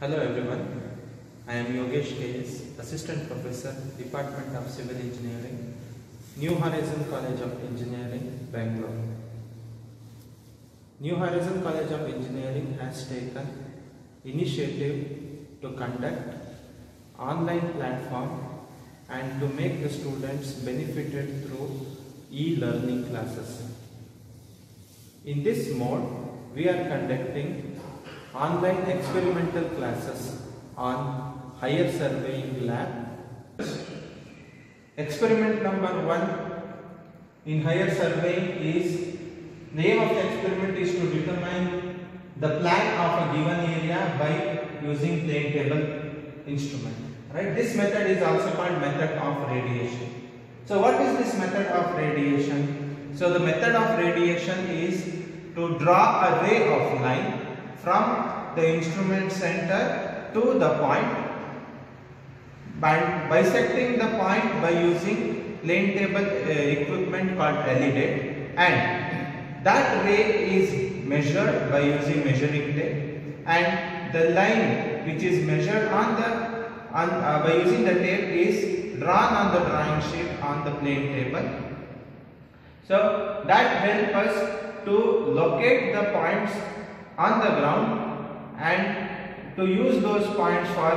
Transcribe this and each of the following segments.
Hello everyone, I am Yogesh KS, Assistant Professor, Department of Civil Engineering, New Horizon College of Engineering, Bangalore. New Horizon College of Engineering has taken initiative to conduct online platform and to make the students benefited through e-learning classes. In this mode, we are conducting online experimental classes on higher surveying lab. Experiment number one in higher surveying is name of the experiment is to determine the plan of a given area by using plane table instrument. Right? This method is also called method of radiation. So what is this method of radiation? So the method of radiation is to draw a ray of light from the instrument center to the point. By bisecting the point by using plane table uh, equipment called alidade and that ray is measured by using measuring tape. And the line which is measured on the on, uh, by using the tape is drawn on the drawing sheet on the plane table. So that helps us to locate the points on the ground and to use those points for,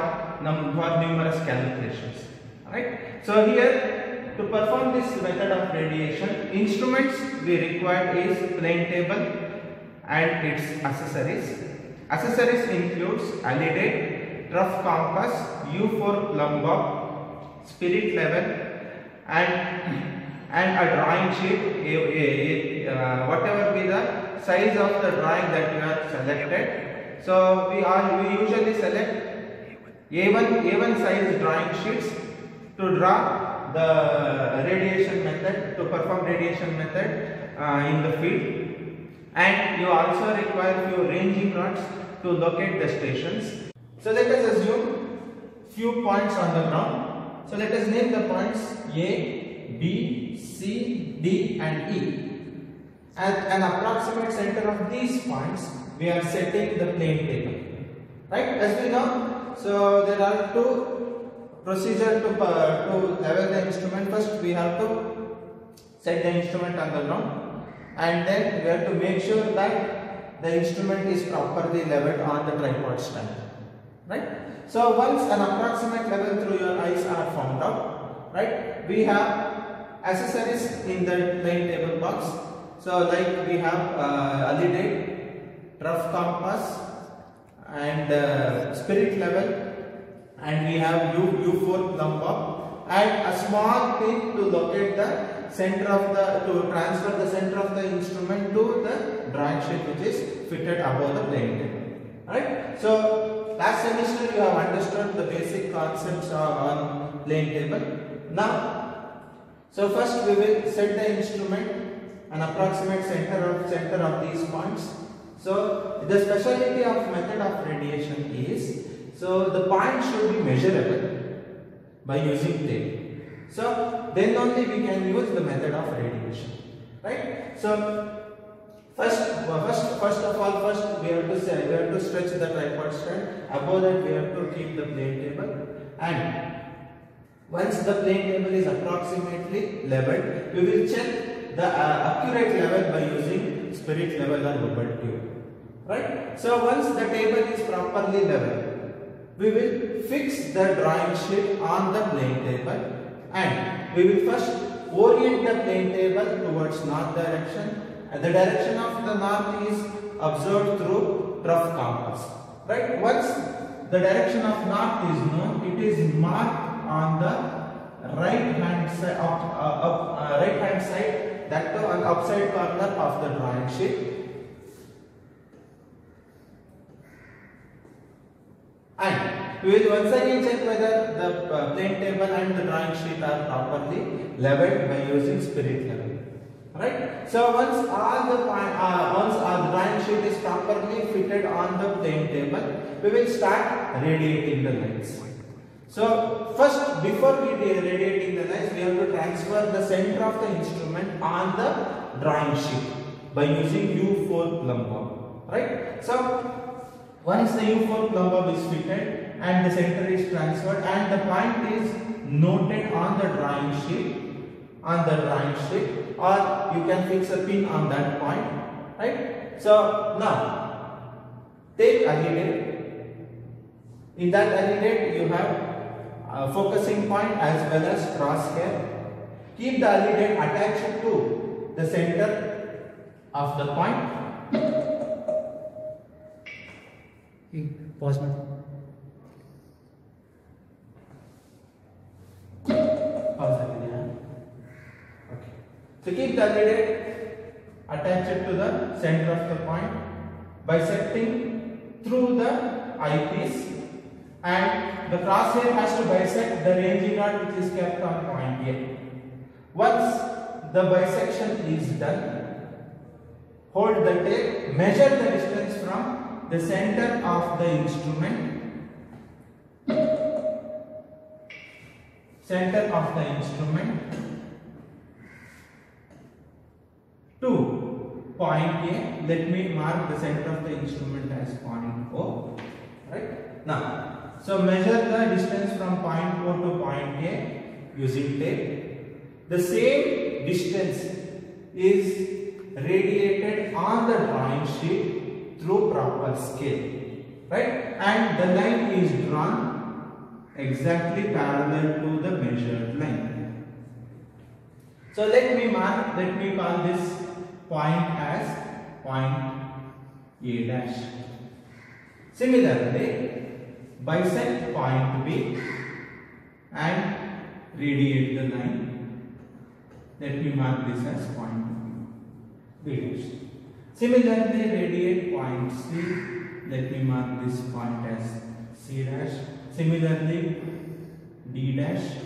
for numerous calculations. Right? So here to perform this method of radiation, instruments we require is plane table and its accessories. Accessories includes alidade, trough compass, U-fork plumb bob, spirit level and and a drawing sheet, uh, whatever be the size of the drawing that you have selected. So we are we usually select A1 A1 size drawing sheets to draw the radiation method to perform radiation method uh, in the field and you also require few ranging rods to locate the stations. So let us assume few points on the ground. So let us name the points A, B, C, D and E. At an approximate center of these points, we are setting the plane table. Right? As we know, so there are two procedure to, uh, to level the instrument. First, we have to set the instrument on the ground and then we have to make sure that the instrument is properly leveled on the tripod stand. Right? So once an approximate level through your eyes are found out, right, we have accessories in the plane table box. So like we have uh, alidade, trough compass and uh, spirit level and we have U, U-fork plumb bob and a small pin to locate the center of the, to transfer the center of the instrument to the drawing sheet which is fitted above the plane table. Right? So last semester you have understood the basic concepts on plane table. Now so first we will set the instrument an approximate center of center of these points. So the specialty of method of radiation is so the point should be measurable by using tape. So then only we can use the method of radiation. Right? So First, first, first of all, first we have to say we have to stretch the tripod stand. Above that, we have to keep the plane table, and once the plane table is approximately leveled, we will check the uh, accurate level by using spirit level or rubber tube. Right? So once the table is properly leveled, we will fix the drawing sheet on the plane table and we will first orient the plane table towards north direction and the direction of the north is observed through trough compass. Right? Once the direction of north is known, it is marked on the right hand side, up, uh, up, uh, right hand side, that too on upside corner of the drawing sheet. And we will once again check whether the uh, plane table and the drawing sheet are properly leveled by using spirit level. Right? So once all the uh, once our drawing sheet is properly fitted on the plane table, we will start radiating the lines. So first, before we radiating the lines, we have to transfer the center of the instrument on the drawing sheet by using U-fork plumb. Right? So Once the U-fork plumb is fitted and the center is transferred and the point is noted on the drawing sheet on the drawing sheet or you can fix a pin on that point right so now take alidade in that alidade you have uh, focusing point as well as crosshair. Keep the alidade attached to the center of the point. Pause. Pause again. Okay. So keep the alidade attached to the center of the point, bisecting through the eyepiece and the crosshair has to bisect the ranging rod which is kept on point A. Once the bisection is done, hold the tape, measure the distance from the center of the instrument center of the instrument to point A. Let me mark the center of the instrument as point O. Right now, so measure the distance from point O to point A using tape. The same distance is radiated on the drawing sheet through proper scale. Right, and the line is drawn exactly parallel to the measured line. So let me mark, let me call this point as point A dash. Similarly, bisect point B and radiate the line. Let me mark this as point B. Similarly, radiate point C. Let me mark this point as C dash. Similarly, D dash.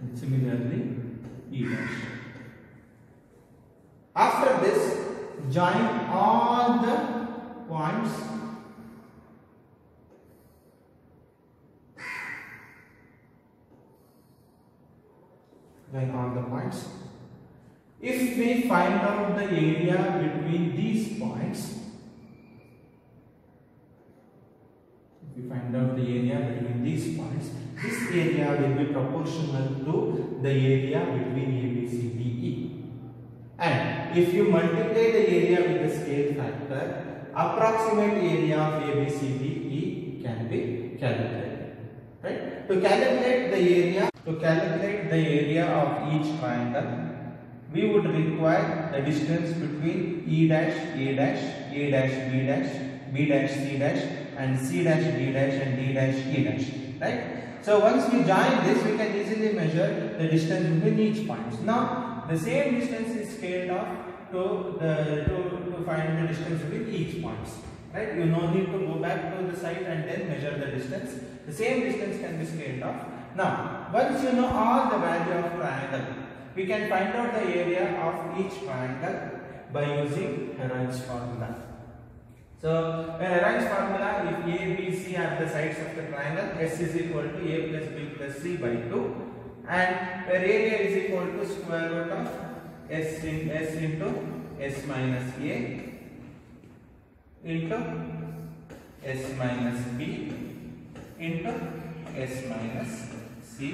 And similarly, E dash. After this, join all the points join all the points. If we find out the area between these points, if we find out the area between these points, this area will be proportional to the area between A, B, C, D, E. And if you multiply the area with the scale factor, approximate area of A, B, C, D, E can be calculated. Right? To calculate the area, to calculate the area of each triangle, we would require the distance between E dash, A dash, A dash, B dash, B dash, C dash, and C dash, D dash, and D dash, E dash. Right? So once we join this, we can easily measure the distance between each points. Now, the same distance is scaled off to the to, to find the distance between each points. Right? You no need to go back to the site and then measure the distance. The same distance can be scaled off. Now, once you know all the value of triangle, we can find out the area of each triangle by using Heron's formula. So, Heron's formula, if A, B, C are the sides of the triangle, S is equal to A plus B plus C by 2 and where area is equal to square root of S, in, S into S minus A into S minus B into S minus C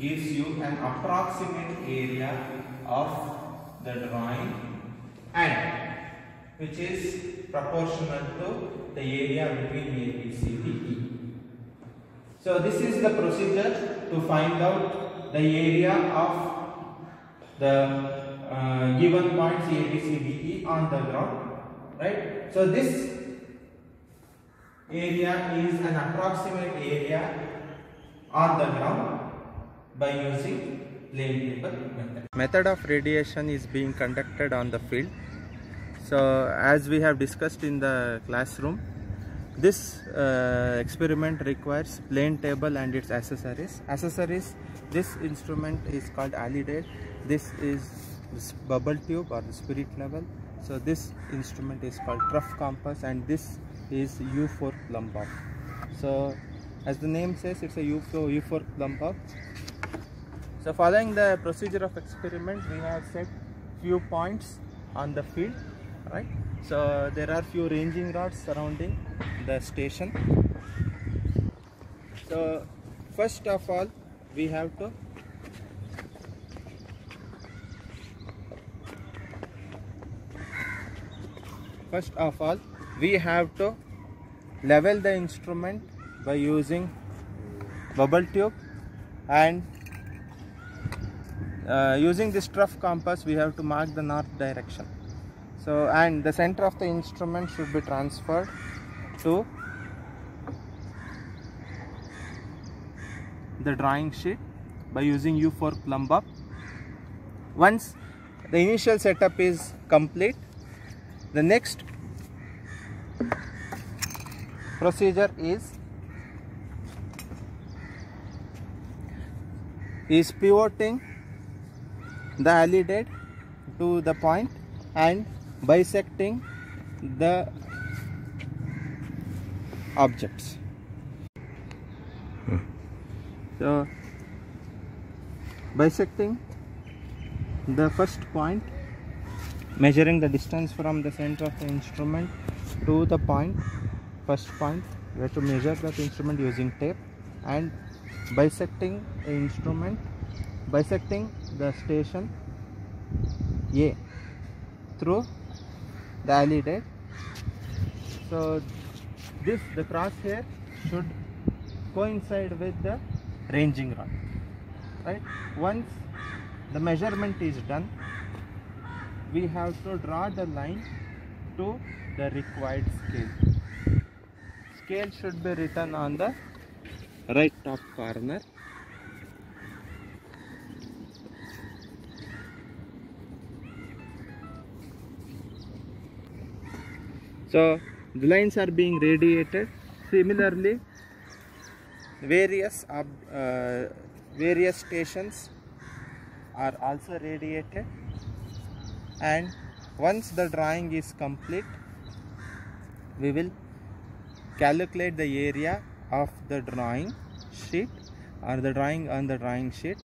gives you an approximate area of the drawing and which is proportional to the area between A, B, C, D, E. So this is the procedure to find out the area of the uh, given points A, B, C, D, E on the ground, right? So this area is an approximate area on the ground by using plane table method. method of radiation is being conducted on the field. So as we have discussed in the classroom this uh, experiment requires plane table and its accessories. Accessories this instrument is called alidade this is this bubble tube or the spirit level. So this instrument is called trough compass and this is u-fork plumb so as the name says it's a u-fork u-fork plumb so following the procedure of experiment, we have set few points on the field, right? So there are few ranging rods surrounding the station so first of all we have to first of all we have to level the instrument by using bubble tube and uh, using this trough compass we have to mark the north direction. So and the center of the instrument should be transferred to the drawing sheet by using U-fork plumb up. Once the initial setup is complete the next procedure is is pivoting the alidade to the point and bisecting the objects. Hmm. So bisecting the first point measuring the distance from the center of the instrument to the point first point we have to measure that instrument using tape and bisecting the instrument bisecting the station A through the alidade so this the crosshair should coincide with the ranging rod right? Once the measurement is done we have to draw the line to the required scale. Scale should be written on the right top corner so the lines are being radiated. Similarly various uh, various stations are also radiated. And once the drawing is complete we will calculate the area of the drawing sheet or the drawing on the drawing sheet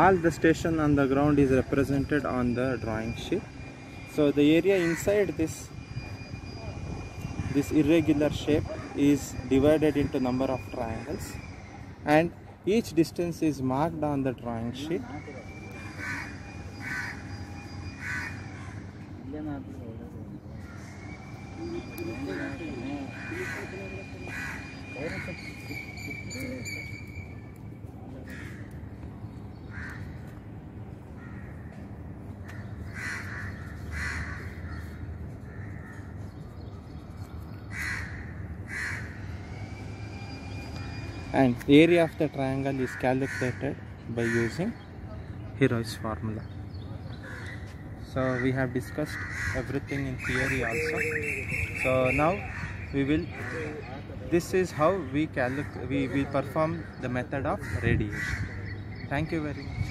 all the station on the ground is represented on the drawing sheet. So the area inside this this irregular shape is divided into number of triangles. And each distance is marked on the drawing sheet and area of the triangle is calculated by using Hero's formula. So we have discussed everything in theory also. So now we will this is how we calculate we perform the method of radiation. Thank you very much.